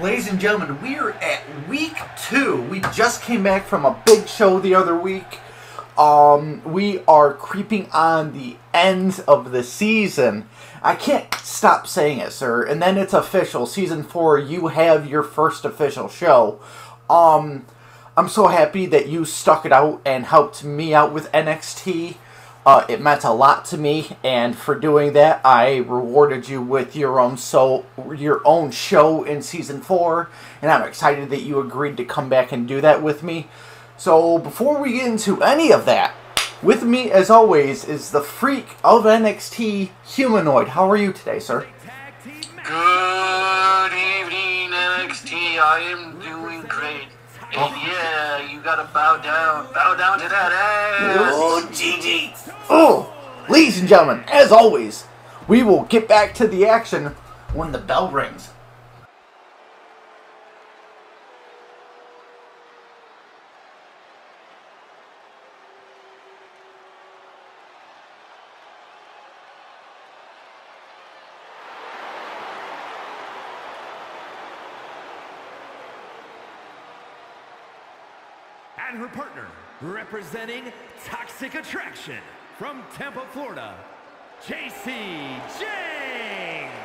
Ladies and gentlemen, we are at week two. We just came back from a big show the other week. Um, we are creeping on the end of the season. I can't stop saying it, sir. And then it's official. Season four, you have your first official show. Um, I'm so happy that you stuck it out and helped me out with NXT. Uh, it meant a lot to me, and for doing that, I rewarded you with your own so your own show in season four, and I'm excited that you agreed to come back and do that with me. So before we get into any of that, with me as always is the freak of NXT Humanoid. How are you today, sir? Good evening, NXT. I am And yeah, you gotta bow down. Bow down to that ass. Oh, GG. Oh, ladies and gentlemen, as always, we will get back to the action when the bell rings. and her partner, representing Toxic Attraction from Tampa, Florida, Jacy Jayne.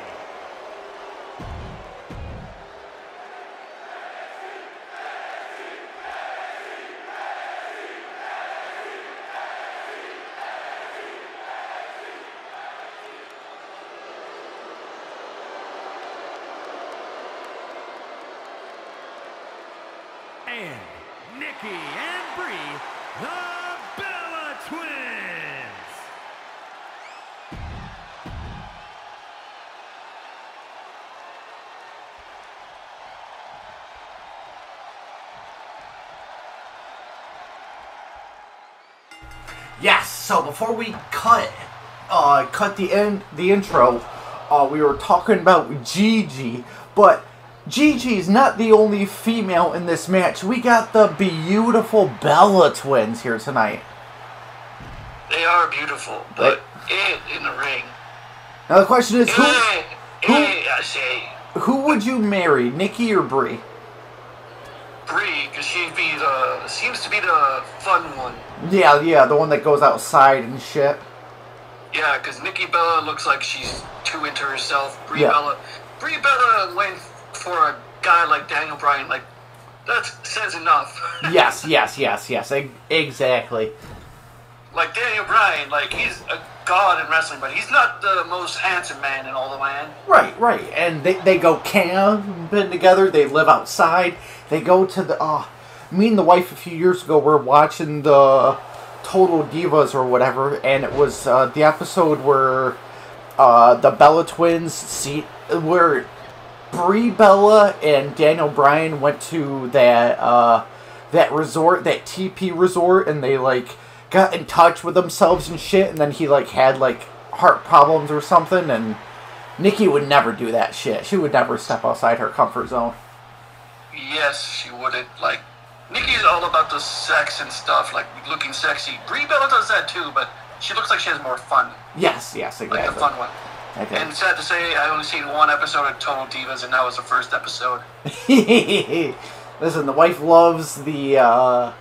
So before we cut, uh, cut the end, the intro, uh, we were talking about Gigi, but Gigi is not the only female in this match. We got the beautiful Bella twins here tonight. They are beautiful, but it in the ring. Now the question is, who who- I say who would you marry, Nikki or Brie? Because she'd be the seems to be the fun one. Yeah, yeah, the one that goes outside and shit. Yeah, because Nikki Bella looks like she's too into herself. Brie Yeah. Bella, Brie Bella went for a guy like Daniel Bryan. Like that says enough. Yes, yes, yes, yes, exactly. like Daniel Bryan, like he's a god in wrestling, but he's not the most handsome man in all the land. Right, right. And they, they go camping together. They live outside. They go to the. Uh, me and the wife a few years ago were watching the Total Divas or whatever, and it was uh, the episode where uh, the Bella twins see where Brie Bella and Daniel Bryan went to that uh, that resort, that TP resort, and they like got in touch with themselves and shit. And then he like had like heart problems or something, and Nikki would never do that shit. She would never step outside her comfort zone. Yes, she wouldn't. Like Nikki's all about the sex and stuff, like looking sexy. Brie Bella does that too, but she looks like she has more fun, Yes, yes, exactly. like the fun one. Okay. And sad to say, I only seen one episode of Total Divas, and that was the first episode. Listen, the wife loves the uh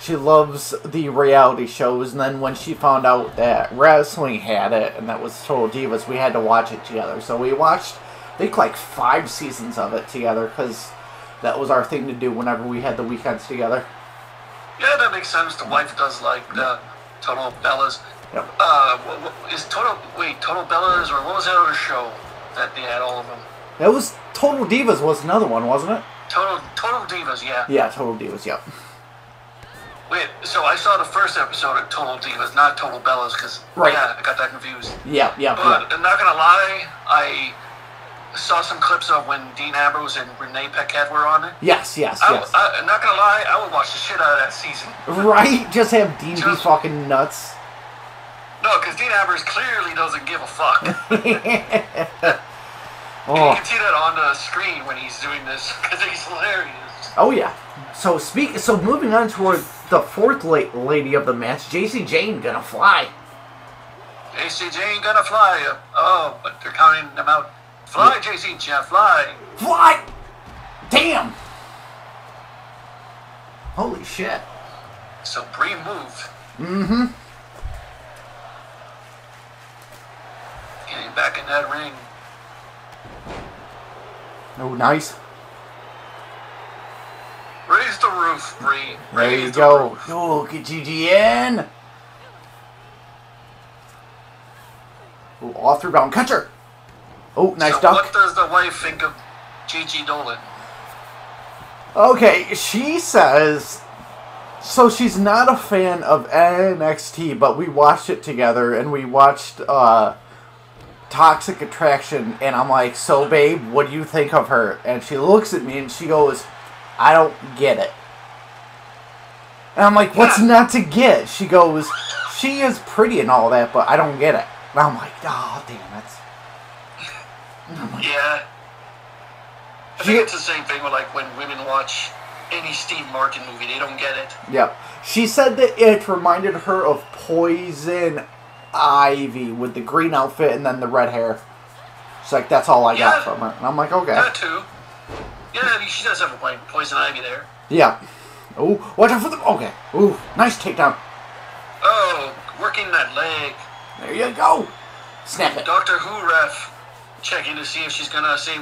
she loves the reality shows and then when she found out that wrestling had it and that was Total Divas, we had to watch it together. So we watched I think like 5 seasons of it together cuz that was our thing to do whenever we had the weekends together. Yeah, that makes sense. The wife does like the Total Bellas. Yep. Uh, what, what, is Total wait Total Bellas or what was that other show that they had all of them? That was Total Divas was another one, wasn't it? Total Total Divas, yeah. Yeah, Total Divas, yep. Wait, so I saw the first episode of Total Divas, not Total Bellas, because Right. yeah, I got that confused. Yeah, yeah. But yep. I'm not gonna lie, I saw some clips of when Dean Ambrose and Renee Paquette were on it. Yes, yes, I, yes. I, am not gonna lie, I would watch the shit out of that season. Right? Just have Dean be fucking nuts. No, because Dean Ambrose clearly doesn't give a fuck. You oh, can see that on the screen when he's doing this, because he's hilarious. oh yeah. So speak. So moving on toward the fourth la- lady of the match, Jacy Jayne gonna fly. Jacy Jayne gonna fly. Uh, oh, but they're counting them out. Fly, Jacy Jayne, fly. Fly. Damn! Holy shit. Supreme move. Mm-hmm. Getting back in that ring. Oh, nice. Raise the roof. There Raise you the go. roof. Oh, get GGN. Oh, off through bound. Catcher. Oh, nice so duck. what does the wife think of Gigi Dolin? Okay, she says. So she's not a fan of NXT, but we watched it together and we watched uh, Toxic Attraction, and I'm like, so babe, what do you think of her? And she looks at me and she goes, I don't get it. And I'm like, what's Yeah. not to get? She goes, she is pretty and all that, but I don't get it. And I'm like, oh, damn it. Yeah. I She- think it's the same thing with like when women watch any Steve Martin movie, they don't get it. Yeah. She said that it reminded her of Poison Ivy with the green outfit and then the red hair. She's like, that's all I got from her. And I'm like, okay. That too. Yeah, I mean, she does have a point. Poison Ivy there. Yeah. Oh, watch out for the. Okay. Ooh, nice takedown. Oh, working that leg. There you go. Snap it. Doctor Who ref checking to see if she's gonna say,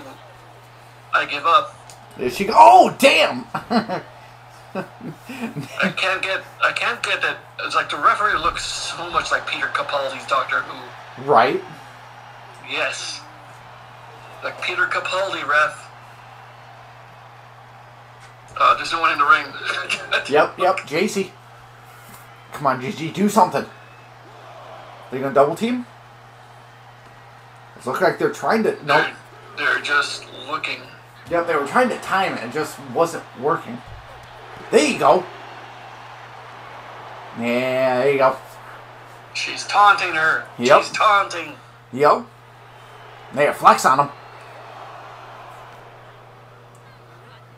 "I give up." There she go. Oh, damn. I can't get. I can't get that. It's like the referee looks so much like Peter Capaldi's Doctor Who. right. Yes. Like Peter Capaldi ref. Uh, there's no one in the ring. Yep, yep. Jacy. Come on, GG, do something. They gonna double team? It looks like they're trying to. No. They're, they're just looking. Yep, they were trying to time it. It just wasn't working. There you go. Yeah, there you go. She's taunting her. Yep. She's taunting. Yep. There, flex on him.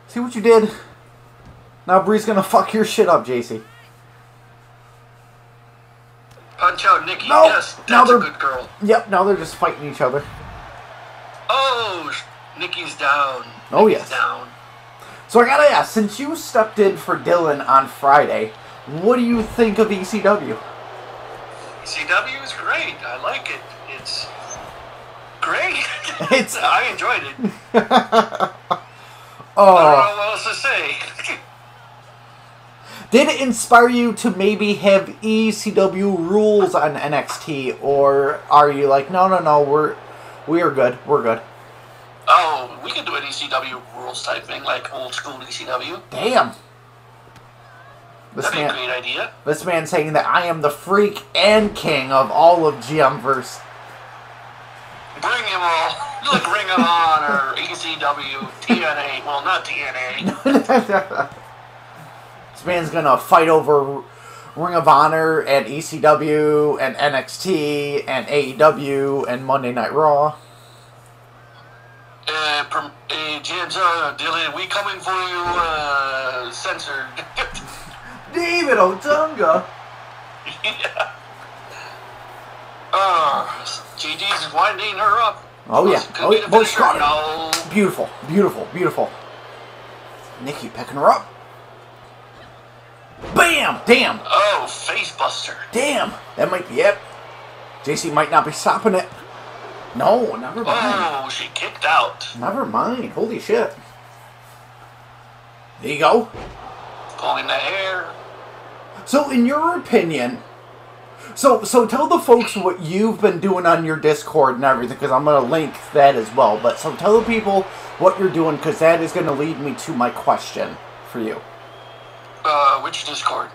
See what you did? Now Brie's gonna fuck your shit up, Jacy. Punch out Nikki. No, Yes, now that's a they're- good girl. Yep, now they're just fighting each other. Oh, Nikki's down. Oh, Nikki's yes. down. So I gotta ask, since you stepped in for Dylan on Friday, what do you think of ECW? ECW? Is great. I like it. It's great. It's- I enjoyed it. Oh. I Oh, don't know what else to say. did it inspire you to maybe have ECW rules on NXT, or are you like, no, no, no, we're we are good, we're good. oh, we could do an ECW rules type thing, like old school ECW. Damn. This That'd be a man, great idea. this man saying that I am the freak and king of all of GM GMverse. Bring him all. Like Ring of Honor, ECW, TNA. Well, not TNA. This man's gonna fight over Ring of Honor and ECW and NXT and AEW and Monday Night Raw. Uh, perm- uh, uh, Dylan, we coming for you, uh, censored. David Otunga. yeah. Uh, GG's winding her up. Oh, yeah. Could Oh, yeah. No. Beautiful, beautiful, beautiful. Nikki picking her up. Bam! Damn! Oh, face buster. Damn! That might be it. Jacy might not be stopping it. No, never mind. Oh, she kicked out. Never mind. Holy shit. There you go. Pulling the hair. So, in your opinion, so so tell the folks what you've been doing on your Discord and everything, because I'm gonna link that as well. But so tell the people what you're doing, because that is gonna lead me to my question for you. Uh, which Discord?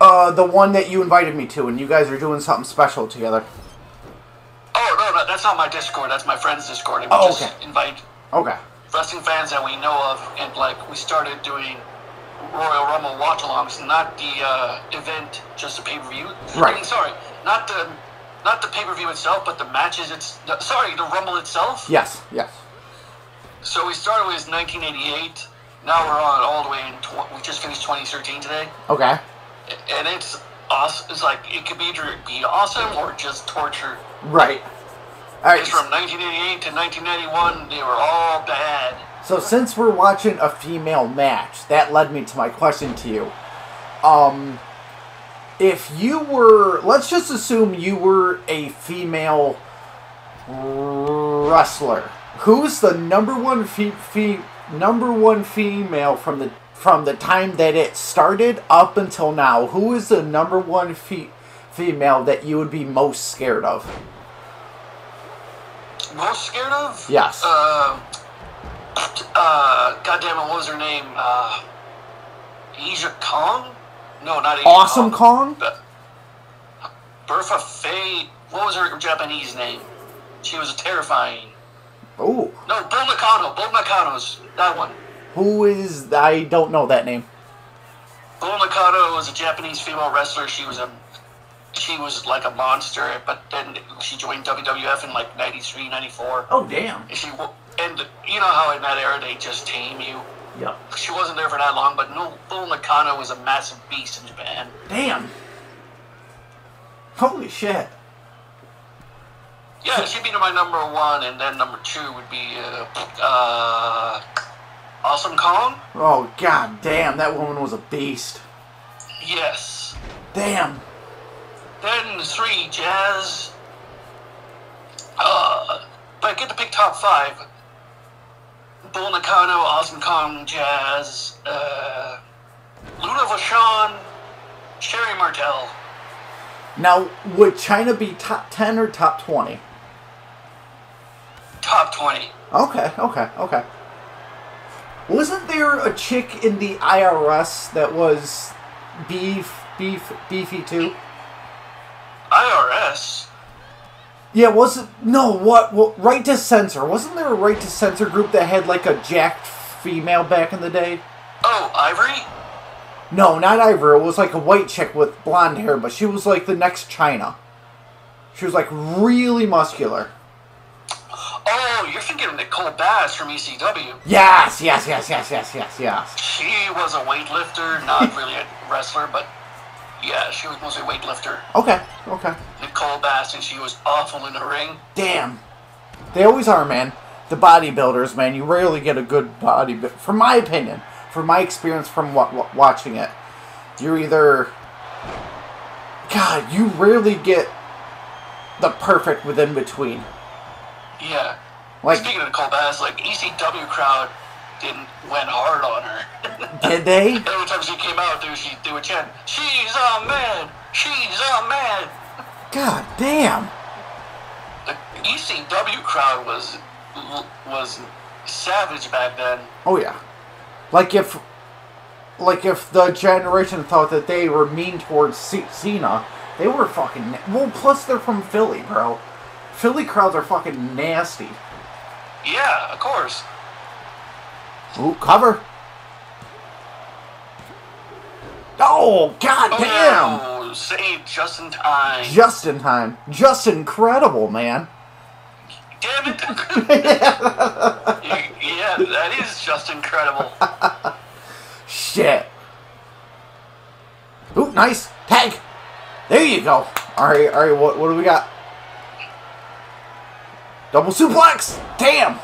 Uh, the one that you invited me to, and you guys are doing something special together. Oh, no, no, that's not my Discord. That's my friend's Discord. And we Oh, just okay. invite Okay. wrestling fans that we know of, and like we started doing Royal Rumble watch-alongs, not the uh, event, just the pay-per-view. I Right. mean, sorry, not the not the pay-per-view itself, but the matches. It's the, sorry, the Rumble itself. Yes. Yes. So we started with 1988. Now we're on all the way in. Tw- we just finished 2013 today, Okay. and it's awesome. It's like it could be either be awesome or just torture. Right. All right. It's from 1988 to 1991. They were all bad. So since we're watching a female match, that led me to my question to you. Um, if you were, let's just assume you were a female wrestler, who's the number one fe- fe- number one female from the from the time that it started up until now? Who is the number one fe- female that you would be most scared of? Most scared of? Yes. Uh, uh, goddamn it, what was her name? Uh, Aja Kong? No, not Asia Awesome Kong? Uh, Bertha Faye. What was her Japanese name? She was terrifying. Oh, No, Bull Nakano. Bull Nakano's that one. who is? I don't know that name. Bull Nakano was a Japanese female wrestler. She was a she was like a monster, but then she joined WWF in like 93, 94. Oh, damn. And she and you know how in that era they just tame you. Yep. She wasn't there for that long, but no, Bull Nakano was a massive beast in Japan. Damn. Holy shit. Yeah, she'd be my number one, and then number two would be uh, uh, Awesome Kong. Oh, god damn, that woman was a beast. Yes. Damn. Then three, Jazz. Uh, but I get to pick top five. Bull Nakano, Awesome Kong, Jazz, uh, Luna Vachon, Sherri Martel. Now, would Chyna be top 10 or top 20? Top 20. Okay, okay, okay. Wasn't there a chick in the IRS that was beef, beef, beefy too? IRS. Yeah, wasn't no what, what right to censor? Wasn't there a right to censor group that had like a jacked female back in the day? Oh, Ivory? No, not Ivory. It was like a white chick with blonde hair, but she was like the next Chyna. She was like really muscular. Oh, you're thinking of Nicole Bass from ECW. Yes, yes, yes, yes, yes, yes, yes. She was a weightlifter, not really a wrestler, but yeah, she was mostly a weightlifter. Okay, okay. Nicole Bass, and she was awful in the ring. Damn. They always are, man. The bodybuilders, man. You rarely get a good body. But From my opinion, from my experience from wa- wa- watching it, you're either. God, you rarely get the perfect within between. Yeah. Like, Speaking of Nicole Bass, like ECW crowd didn't went hard on her. did they? Every time she came out, dude, she they would chant, "She's a man, she's a man." God damn. The ECW crowd was was savage back then. Oh yeah. Like if, like if the generation thought that they were mean towards C- Cena, they were fucking. Well, plus they're from Philly, bro. Philly crowds are fucking nasty. Yeah, of course. Ooh, cover. Oh god damn! Oh, saved just in time. Just in time. Just incredible, man. Damn it! yeah, that is just incredible. Shit. Ooh, nice tag. There you go. All right, all right. What what do we got? Double suplex. Damn.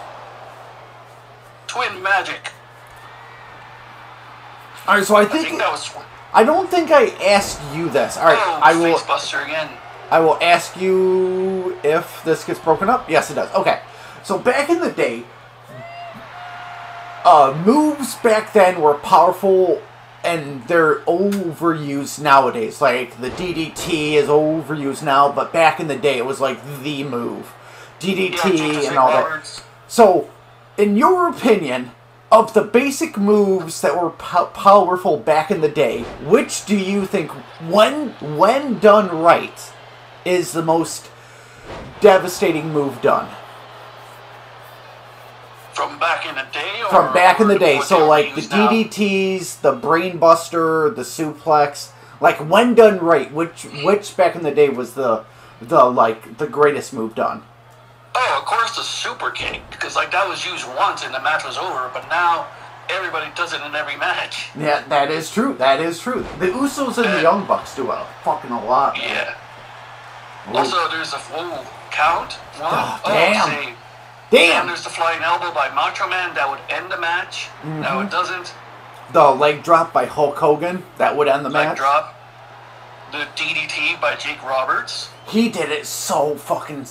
Twin magic. All right, so I I think think that was. I don't think I asked you this. All right, oh, I will. Facebuster again. I will ask you if this gets broken up. Yes, it does. Okay. So back in the day, uh, moves back then were powerful and they're overused nowadays. Like the DDT is overused now, but back in the day it was like the move. DDT Yeah, and all that. So, in your opinion, of the basic moves that were po- powerful back in the day, which do you think, when when done right, is the most devastating move done? From back in the day, or From back in the day, so like the use now? DDTs, the Brainbuster, the suplex, like when done right, which which back in the day was the the like the greatest move done? Oh, of course, the super kick, because like that was used once and the match was over. But now everybody does it in every match. Yeah, that is true. That is true. The Usos and the Young Bucks do a fucking a lot. man. Yeah. Ooh. Also, there's a whoa count. One. Oh, Oh, damn. save. Damn. there's the flying elbow by Macho Man that would end the match. No, Mm-hmm. it doesn't. The leg drop by Hulk Hogan that would end the Leg match. drop. The DDT by Jake Roberts. He did it so fucking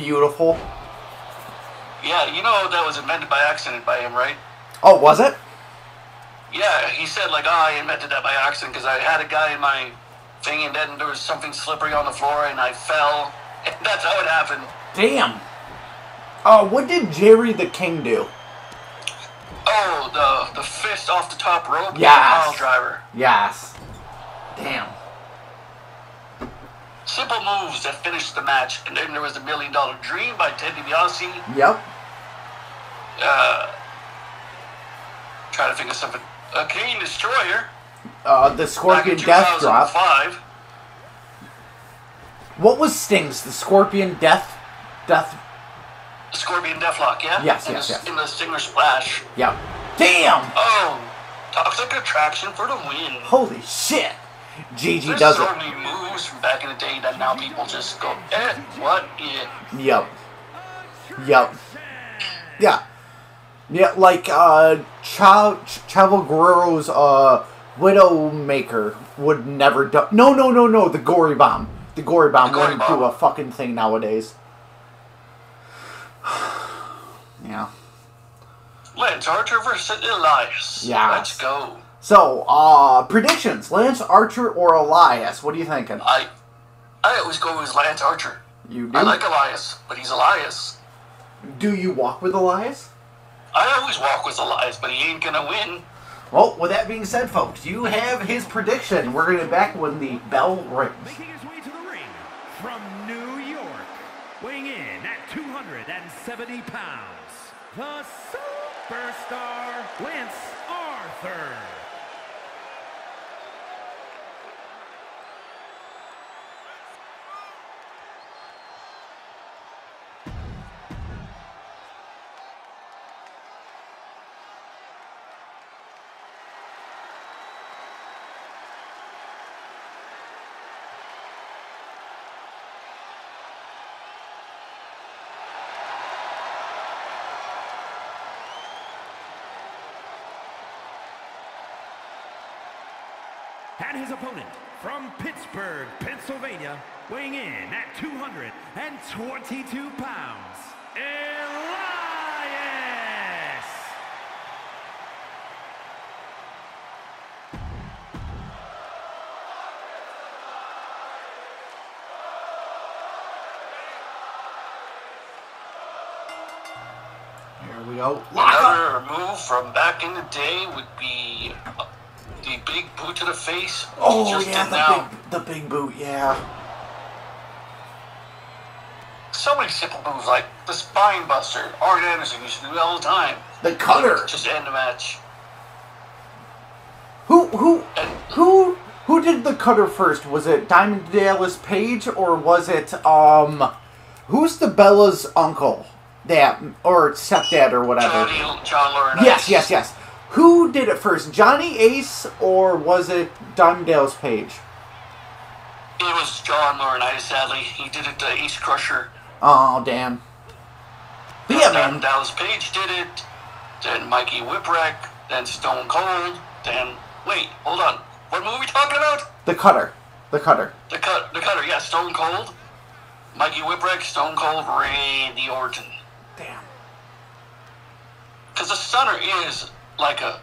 beautiful. Yeah, you know that was invented by accident by him, right? Oh, was it? Yeah, he said like, oh, I invented that by accident because I had a guy in my thing and then there was something slippery on the floor and I fell. And that's how it happened. Damn. Uh, what did Jerry the King do? Oh, the the fist off the top rope. Yes. Pile driver. Yes. Damn. Simple moves that finished the match. And then there was the Million Dollar Dream by Ted DiBiase. Yep. Uh, trying to think of something. A Canadian Destroyer. Uh, the Scorpion Death Drop. 2005. What was Sting's? The Scorpion Death. Death. Scorpion Deathlock, yeah? Yes, in yes, the, yes. In the Stinger Splash. Yep. Damn. Oh, Toxic Attraction for the win. Holy shit. GG There's does so it. many moves from back in the day that now people just go, eh, what? Yeah. Yep. Yep. Yeah. Yeah, like uh Chav Chavo Guerrero's uh Widowmaker would never do No no no no, the gory bomb. The gory bomb The gory wouldn't do a fucking thing nowadays. yeah. Lance Archer versus Elias. Yeah. Let's go. So, uh predictions. Lance Archer or Elias? What are you thinking? I I always go with Lance Archer. You do? I like Elias, but he's Elias. do you walk with Elias? I always walk with Elias, but he ain't gonna win. Well, with that being said, folks, you have his prediction. We're gonna be back when the bell rings. Making his way to the ring from New York, weighing in at 270 pounds, the superstar Lance Archer. And his opponent from Pittsburgh, Pennsylvania, weighing in at 222 pounds, Elias. Here we go. Lock. Another move from back in the day would be uh, the big boot to the face. Oh just yeah, the now. big, the big boot. Yeah. So many simple moves like the spine buster. Arn Anderson used to do it all the time. The cutter. Just end the match. Who who And who who did the cutter first? Was it Diamond Dallas Page or was it um who's the Bella's uncle? That or stepdad or whatever. Johnny, John Laurinaitis. Yes, yes, yes. Who did it first? Johnny Ace or was it Diamond Page? It was John Laurinaitis, sadly. He did it to Ace Crusher. Oh damn. But yeah, man. Dallas Page did it. Then Mikey Whipwreck. Then Stone Cold. Then wait, hold on. What movie we talking about? The cutter. The cutter. The cut, the cutter. Yeah, Stone Cold. Mikey Whipwreck, Stone Cold, Randy Orton. Damn. Because the stunner is like a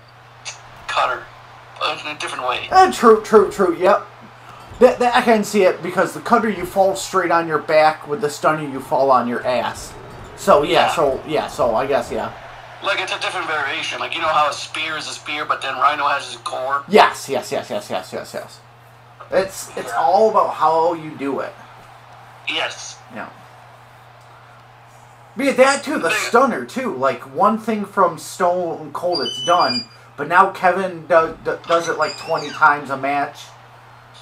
cutter, but in a different way. Uh, true, true, true. Yep. That, that I can see it because the cutter you fall straight on your back, with the stunner you fall on your ass. So yeah, Yeah. so yeah, so I guess yeah. Like it's a different variation. Like you know how a spear is a spear, but then Rhino has his core. Yes, yes, yes, yes, yes, yes, yes. It's it's all about how you do it. Yes. Yeah. Yeah, that too, the stunner too. Like one thing from Stone Cold, it's done. But now Kevin do, do, does it like twenty times a match.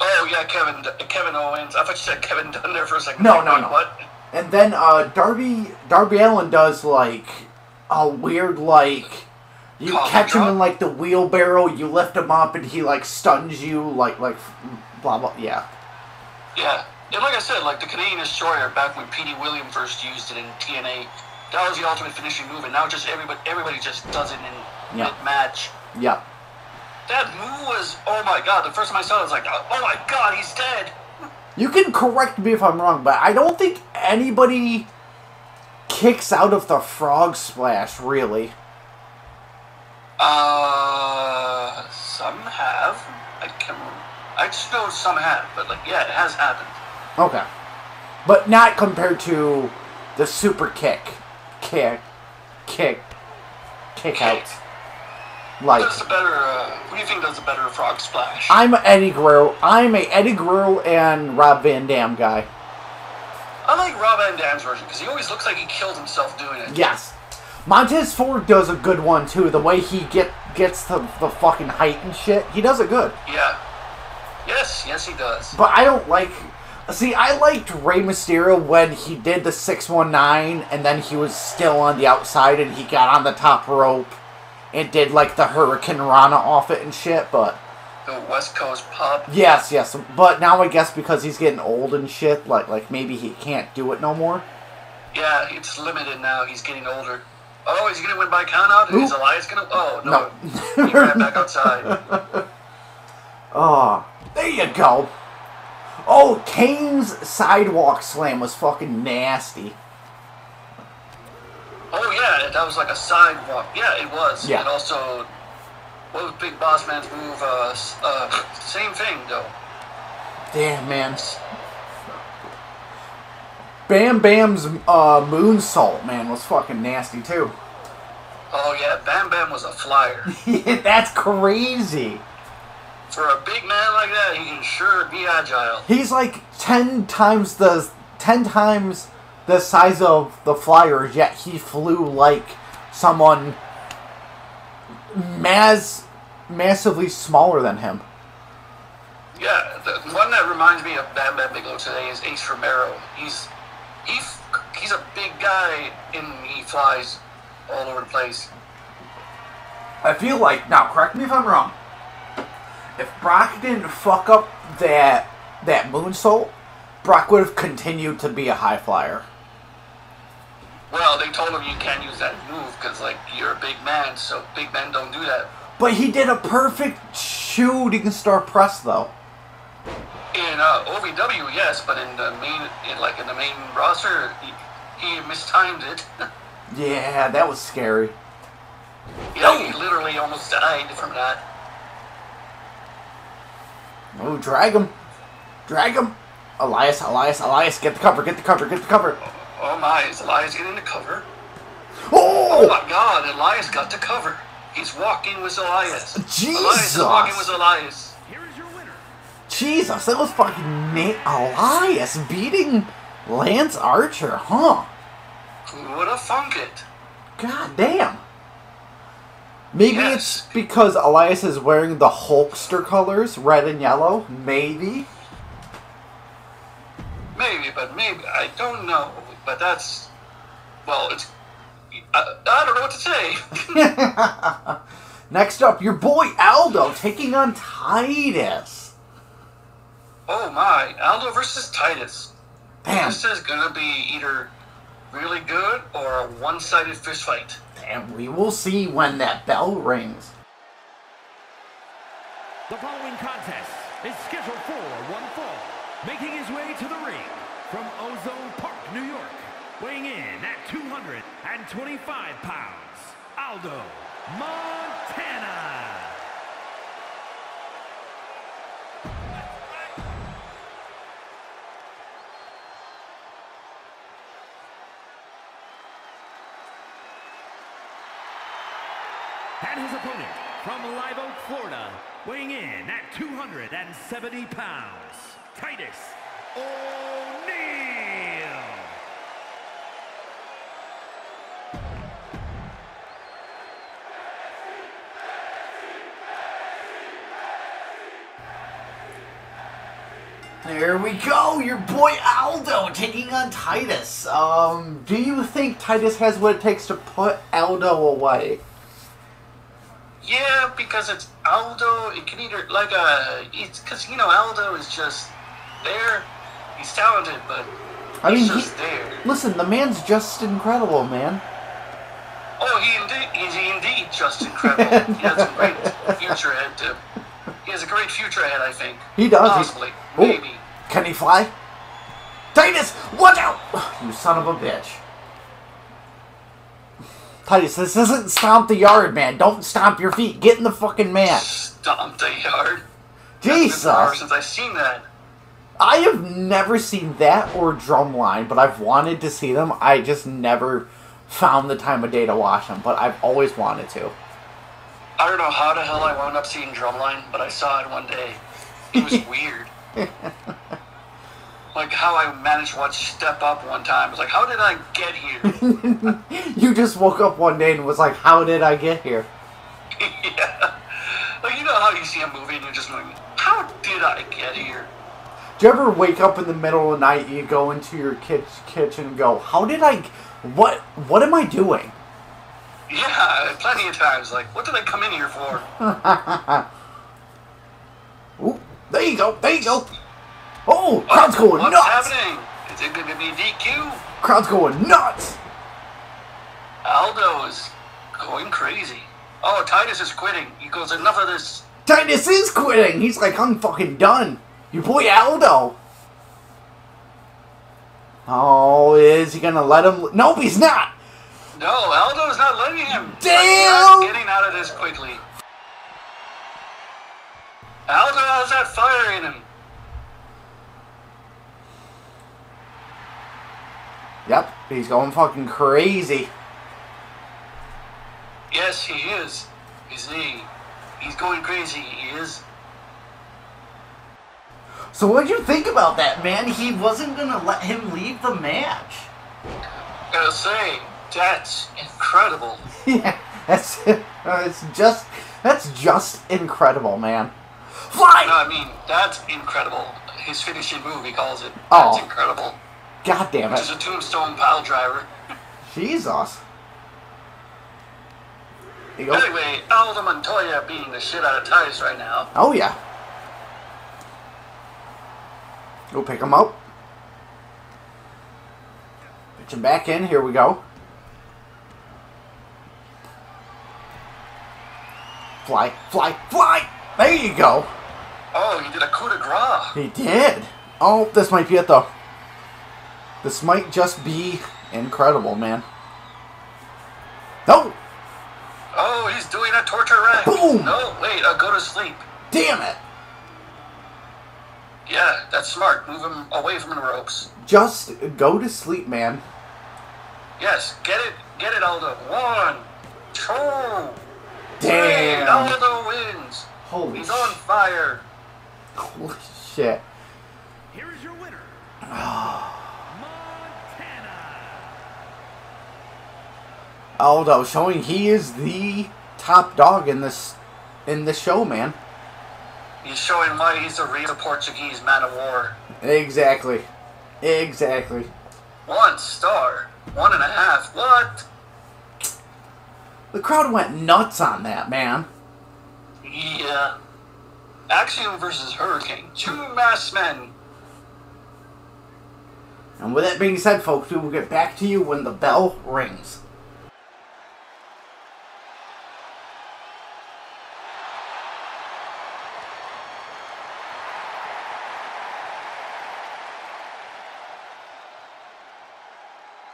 Oh yeah, Kevin Kevin Owens. I thought you said Kevin Dunn there for a second. No, no, no. What? And then uh, Darby Darby Allin does like a weird like you catch him in like the wheelbarrow, you lift him up, and he like stuns you like like blah blah. Yeah, Yeah. And like I said, like the Canadian Destroyer back when Petey William first used it in TNA, that was the ultimate finishing move, and now just everybody everybody just does it in Yeah. mid match. Yeah. That move was oh my god! The first time I saw it, I was like, oh my god, he's dead. You can correct me if I'm wrong, but I don't think anybody kicks out of the frog splash, really. Uh, some have. I can. I just know some have, but like, yeah, it has happened. Okay. But not compared to the super kick. Kick. Kick. Kick out. Like, Does the better? Uh, who do you think does a better frog splash? I'm a Eddie Guerrero. I'm a Eddie Guerrero and Rob Van Dam guy. I like Rob Van Dam's version because he always looks like he killed himself doing it. Yes. Montez Ford does a good one too. The way he get gets the, the fucking height and shit. He does it good. Yeah. Yes, yes, he does. But I don't like. See, I liked Rey Mysterio when he did the 619 and then he was still on the outside and he got on the top rope and did like the hurricanrana off it and shit. But The West Coast pop. yes, yes. But now I guess because he's getting old and shit, like like maybe he can't do it no more. Yeah, it's limited now. He's getting older. Oh, he's gonna win by count out? Is? Elias gonna? Oh no, No. he ran back outside. Oh, there you go. Oh, Kane's sidewalk slam was fucking nasty. Oh yeah, that was like a sidewalk. Yeah, it was. Yeah. And also, what was Big Boss Man's move? Uh, uh, same thing though. Damn, man. Bam Bam's uh, moonsault, man, was fucking nasty too. Oh yeah, Bam Bam was a flyer. That's crazy. For a big man like that, he can sure be agile. He's like ten times the ten times the size of the Flyers, yet he flew like someone mass massively smaller than him. Yeah, the one that reminds me of Bam Bam Bigelow today is Ace Romero. He's he's he's a big guy and he flies all over the place. I feel like now, correct me if I'm wrong. If Brock didn't fuck up that that moonsault, Brock would have continued to be a high flyer. Well, they told him you can't use that move because like you're a big man, so big men don't do that. But he did a perfect shooting star press though. In uh, OVW, yes, but in the main, in like in the main roster, he, he mistimed it. Yeah, that was scary. yeah, he literally almost died from that. Oh, drag him, drag him. Elias, Elias, Elias, get the cover, get the cover, get the cover. Oh, oh my, is Elias getting the cover? Oh Oh, my God, Elias got the cover. He's walking with Elias. Elias is walking with Elias. Here is your winner, Jesus, that was fucking na- Elias beating Lance Archer, huh? Who would have thunk it? God damn. Maybe Yes. it's because Elias is wearing the Hulkster colors, red and yellow. Maybe. Maybe, but maybe I don't know. But that's well, it's I, I don't know what to say. Next up, your boy Aldo taking on Titus. oh my, Aldo versus Titus. Damn, This is gonna be either really good or a one-sided fist fight. Damn, we will see when that bell rings. The following contest is scheduled for one fall. Making his way to the ring from Ozone Park, New York. Weighing in at 225 pounds, Aldo Montoya. And his opponent from Live Oak, Florida, weighing in at 270 pounds, Titus O'Neil. There we go, your boy Aldo taking on Titus. Um, do you think Titus has what it takes to put Aldo away? Because it's Aldo. It can either like uh, it's because you know Aldo is just there. He's talented, but I mean, he, just there. listen, the man's just incredible, man. Oh, he indeed, he's indeed just incredible. he has a great future ahead. To, he has a great future ahead, I think. He does. Possibly, Oh, maybe. Can he fly? Titus, watch out! You son of a bitch. Titus, this isn't stomp the yard, man. Don't stomp your feet. Get in the fucking match. Stomp the yard. Jesus. since I've seen that. I have never seen that or Drumline, but I've wanted to see them. I just never found the time of day to watch them, but I've always wanted to. I don't know how the hell I wound up seeing Drumline, but I saw it one day. It was weird. like how I managed to watch Step Up one time. It's like, how did I get here? You just woke up one day and was like, How did I get here? yeah. Like, you know how you see a movie and you're just like, how did I get here? Do you ever wake up in the middle of the night and you go into your kitchen and go, How did I. What, what am I doing? Yeah, plenty of times. Like, what did I come in here for? Ooh, there you go, there you go. Oh, crowd's going What's nuts. happening? Is it going to be DQ? Crowd's going nuts. Aldo's going crazy. Oh, Titus is quitting. He goes, enough of this. Titus is quitting. He's like, I'm fucking done. Your boy Aldo. Oh, is he gonna let him? Nope, he's not. No, Aldo's not letting him. Damn! he's getting out of this quickly. Aldo has that fire in him. Yep, he's going fucking crazy. Yes, he is. Is he? He's going crazy. He is. So what'd you think about that, man? He wasn't gonna let him leave the match. Gotta say, that's incredible. yeah, that's it's just that's just incredible, man. Fly! No, I mean, that's incredible. His finishing move, he calls it. Oh. That's Oh. incredible. God damn it. Which is a tombstone pile driver. Jesus. There you go. Anyway, Aldo Montoya beating the shit out of Titus right now. Oh yeah. Go pick him up. Pitch him back in. Here we go. Fly, fly, fly! There you go. Oh, he did a coup de grace. He did. Oh, this might be it though. This might just be incredible, man. No! Oh, he's doing a torture rack. Boom! No, wait, uh, go to sleep. Damn it! Yeah, that's smart. Move him away from the ropes. Just go to sleep, man. Yes, get it, get it, Aldo. One, two, three. Damn! Aldo wins. Holy He's on fire. Holy shit. Here is your winner, Aldo showing he is the top dog in this in the show, man. He's showing why he's a real Portuguese man of war. Exactly. Exactly. One star, one and a half. What? The crowd went nuts on that, man. Yeah. Axiom versus Hurricane. Two masked men. And with that being said, folks, we will get back to you when the bell rings.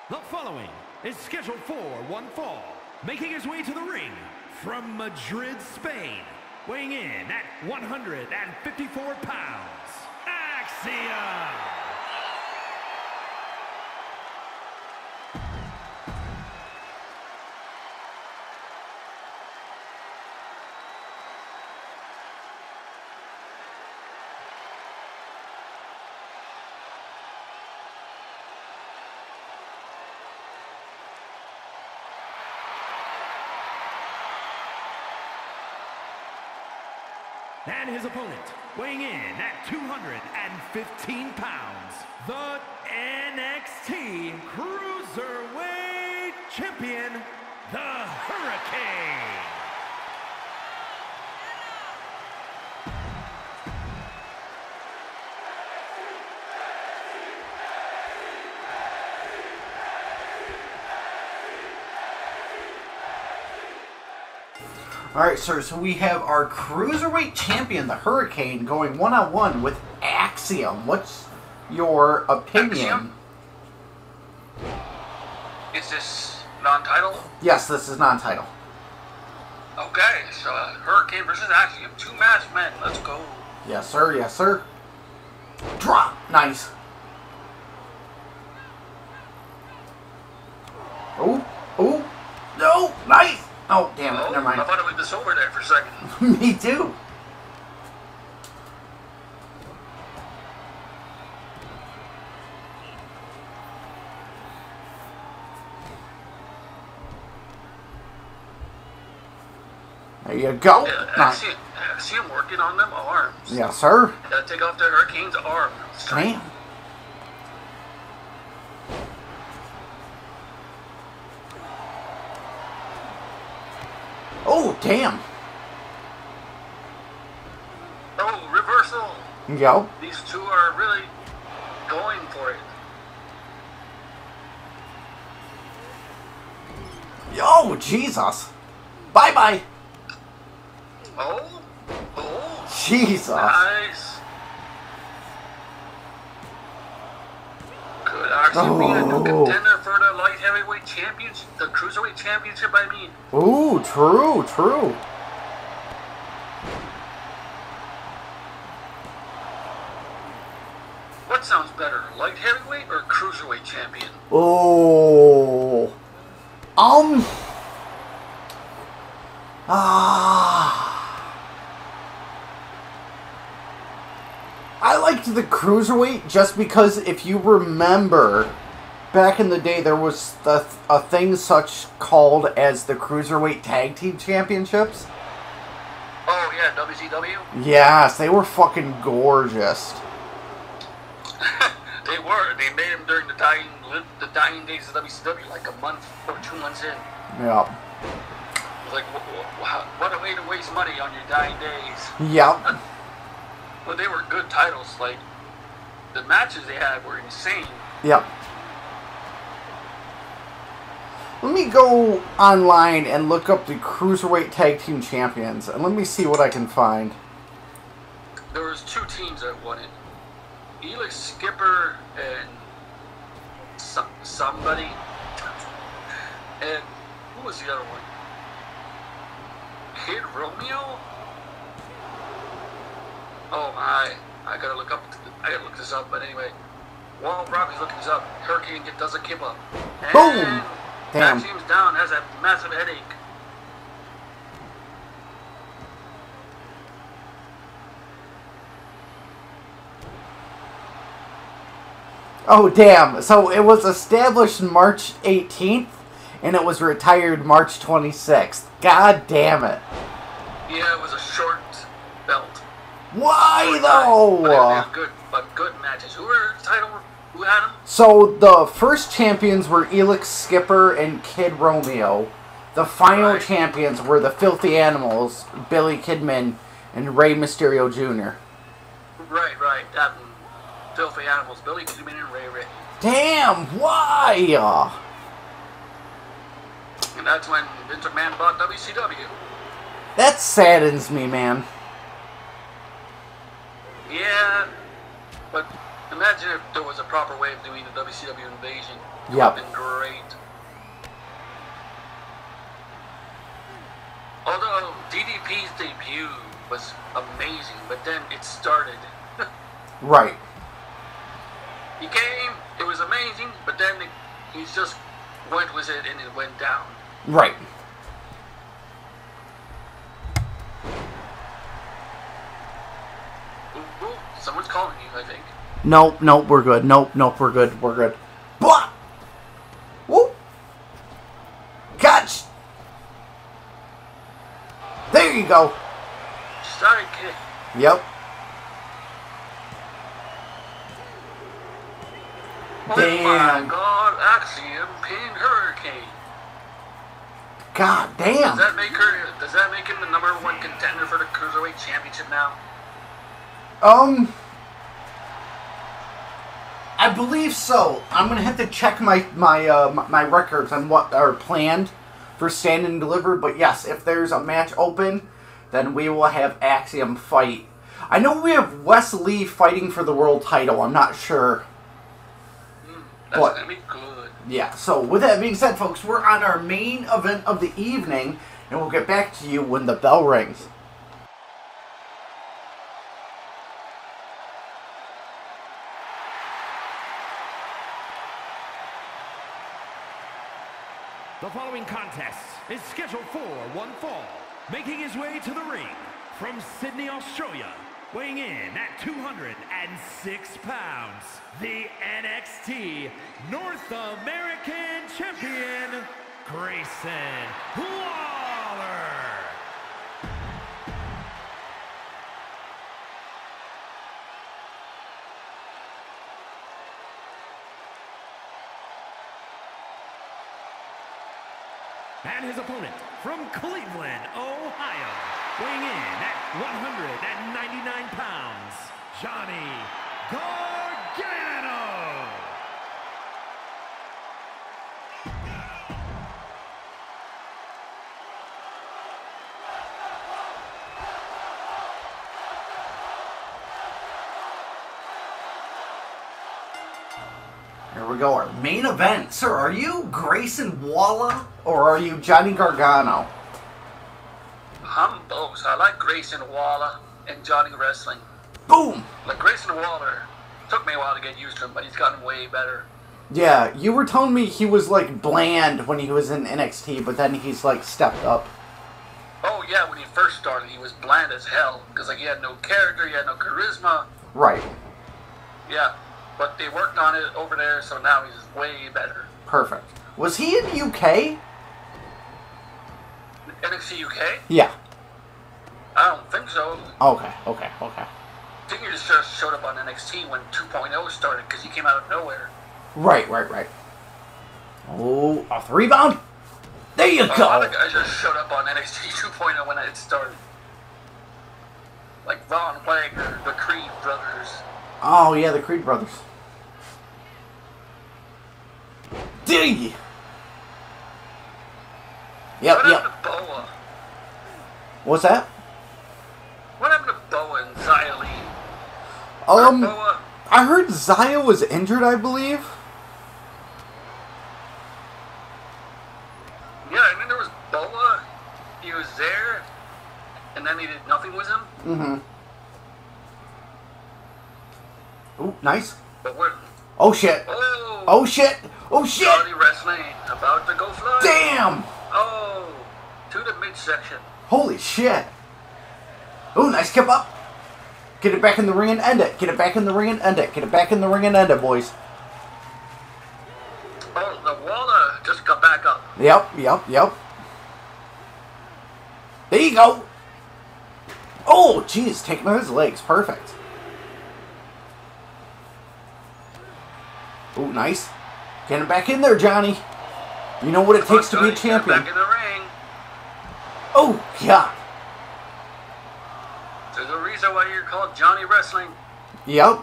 The following is scheduled for one fall, making his way to the ring from Madrid, Spain, weighing in at 154 pounds, Axiom. And his opponent, weighing in at 215 pounds, the NXT Cruiserweight Champion, the Hurricane. All right, sir. So we have our cruiserweight champion, the Hurricane, going one on one with Axiom. What's your opinion? Axiom? Is this non-title? Yes, this is non-title. Okay, so uh, Hurricane versus Axiom, two match men. Let's go. Yes, sir. Yes, sir. Drop. Nice. Oh. Oh, damn it. Oh, Never I thought it was over there for a second. Me too. There you go. Yeah, Nice. Axiom, Axiom working on them arms. Yes, sir. Gotta take off the Hurricane's arm. Damn. Oh, damn. Oh, reversal. Yo. These two are really going for it. Yo, Jesus. Bye bye. Oh, oh, Jesus. nice. Could actually be a new Oh. contender for the light heavyweight championship, the cruiserweight championship. I mean, Ooh, true, true. what sounds better, light heavyweight or cruiserweight champion? Oh. Um. Ah. I liked the cruiserweight just because if you remember, back in the day there was the, a thing such called as the cruiserweight tag team championships. Oh yeah, WCW. Yes, they were fucking gorgeous. They were. They made them during the dying the dying days of WCW, like a month or two months in. Yeah. It was like, wow, what a way to waste money on your dying days. Yep. But they were good titles. Like the matches they had were insane. Yep. Let me go online and look up the Cruiserweight Tag Team Champions, and let me see what I can find. There was two teams that won it. Elix Skipper and some, somebody. And who was the other one? Kid Romeo? Oh my! I gotta look up. I gotta look this up. But anyway, while Robbie's looking this up, Hurricane does a up. Boom! Damn. Axiom's down has a massive headache. Oh, damn. So it was established March 18th, and it was retired March 26th. God damn it. Yeah, it was a short belt. Why, But though? was good, but good matches. Who were So the first champions were Elix Skipper and Kid Romeo. The final Right. champions were the Filthy Animals, Billy Kidman and Rey Mysterio Jr. Right, right. That and filthy animals. Billy Kidman and Ray Ray. Damn, why? And that's when Vince McMahon bought WCW. That saddens me, man. Yeah, but imagine if there was a proper way of doing the WCW invasion. It would have been great. Although DDP's debut was amazing, but then it started. Right. He came, it was amazing, but then he just went with it and it went down. Right. Ooh, ooh, someone's calling you, I think. Nope, nope, we're good. Nope, nope, we're good. We're good. Blah! Whoop! Catch! There you go. Sorry, kid. Yep. Oh Damn. my god, Axiom pinned Hurricane. God Does damn. that make her? Does that make him the number one contender for the cruiserweight championship now? Um. I believe so. I'm gonna have to check my my uh, my- records on what are planned for stand and deliver. But yes, if there's a match open, then we will have Axiom fight. I know we have Wes Lee fighting for the world title. I'm not sure. That's What? gonna be good. Yeah, so with that being said, folks, we're on our main event of the evening, and we'll get back to you when the bell rings. The following contest is scheduled for one fall. Making his way to the ring from Sydney, Australia, weighing in at 206 pounds, the NXT North American Champion, Grayson Waller. And his opponent Our main event. Sir, are you Grayson Waller or are you Johnny Gargano? I'm both. I like Grayson Waller and Johnny Wrestling. Boom! Like Grayson Waller, took me a while to get used to him, but he's gotten way better. Yeah, you were telling me he was like bland when he was in NXT, but then he's like stepped up. Oh yeah, when he first started, he was bland as hell because like he had no character, he had no charisma. Right. Yeah, but they worked on it over there, so now he's way better. Perfect. Was he in UK? NXT UK? Yeah. I don't think so. Okay, okay, okay. I think he just showed up on NXT when 2.0 started because he came out of nowhere. Right, right, right. Oh, off the rebound. There you A lot go. of guys just showed up on NXT 2.0 when it started. Like Von Wagner, the Creed brothers. Oh yeah, the Creed brothers. Dig. Yep, What yep. happened to Boa? What's that? What happened to Boa and Um, Boa, I heard Zaya was injured. I believe. yeah, and then there was Boa. He was there, and then he did nothing with him. Mm-hmm. Ooh, nice. But we're Oh shit. oh, Oh shit. Oh shit. Johnny Wrestling about to go fly. Damn. Oh, to the midsection. Holy shit. Ooh, nice kip up. Get it back in the ring and end it. Get it back in the ring and end it. Get it back in the ring and end it, boys. Oh, the Waller just got back up. Yep, yep, yep. There you go. Oh, jeez, taking out his legs. Perfect. Ooh, nice. Get him back in there, Johnny. You know what it takes to be a champion. Back in the ring. Oh, yeah. There's a reason why you're called Johnny Wrestling. Yep.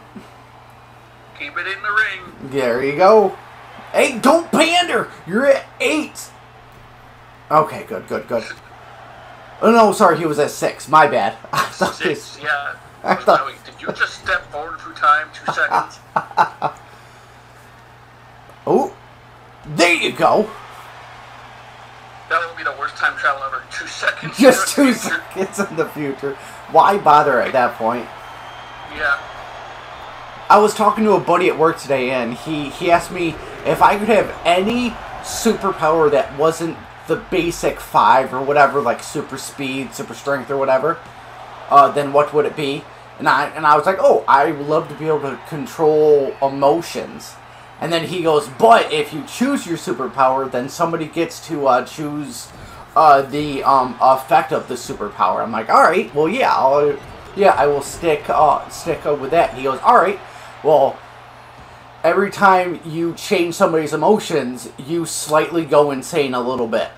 Keep it in the ring. There you go. Hey, don't pander. You're at eight. Okay, good, good, good. Oh no, sorry, he was at six. My bad. I thought Six, this. yeah. I thought- did you just step forward through time two seconds? Oh, there you go. That would be the worst time travel ever. Two seconds. Just two future. seconds in the future. Why bother at that point? Yeah. I was talking to a buddy at work today, and he he asked me if I could have any superpower that wasn't the basic five or whatever, like super speed, super strength, or whatever. Uh, then what would it be? And I and I was like, oh, I would love to be able to control emotions. And then he goes, but if you choose your superpower, then somebody gets to uh, choose uh, the um, effect of the superpower. I'm like, all right, well, yeah, I'll, yeah, I will stick uh, stick with that. He goes, all right, well, every time you change somebody's emotions, you slightly go insane a little bit.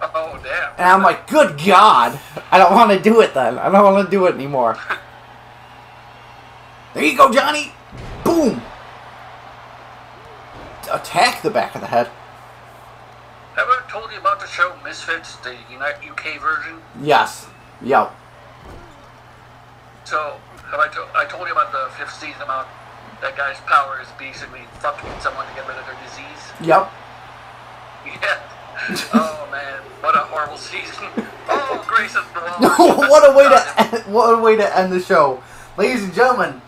Oh, damn. And I'm like, good God, I don't want to do it then. I don't want to do it anymore. there you go, Johnny. Boom. Attack the back of the head. Have I told you about the show Misfits, the Uni- UK version? Yes. Yep. So, have I, to- I told you about the fifth season about that guy's power is basically fucking someone to get rid of their disease? Yep. Yeah. Oh man, what a horrible season. Oh, Grayson Waller. what a way to end, what a way to end the show, ladies and gentlemen.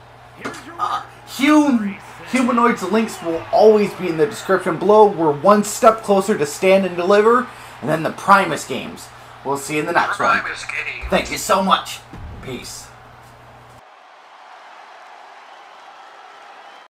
Here's your Uh, hum, humanoids links will always be in the description below. We're one step closer to stand and deliver, and then the Primus games. We'll see you in the next one. Primus game. Thank you so much. Peace.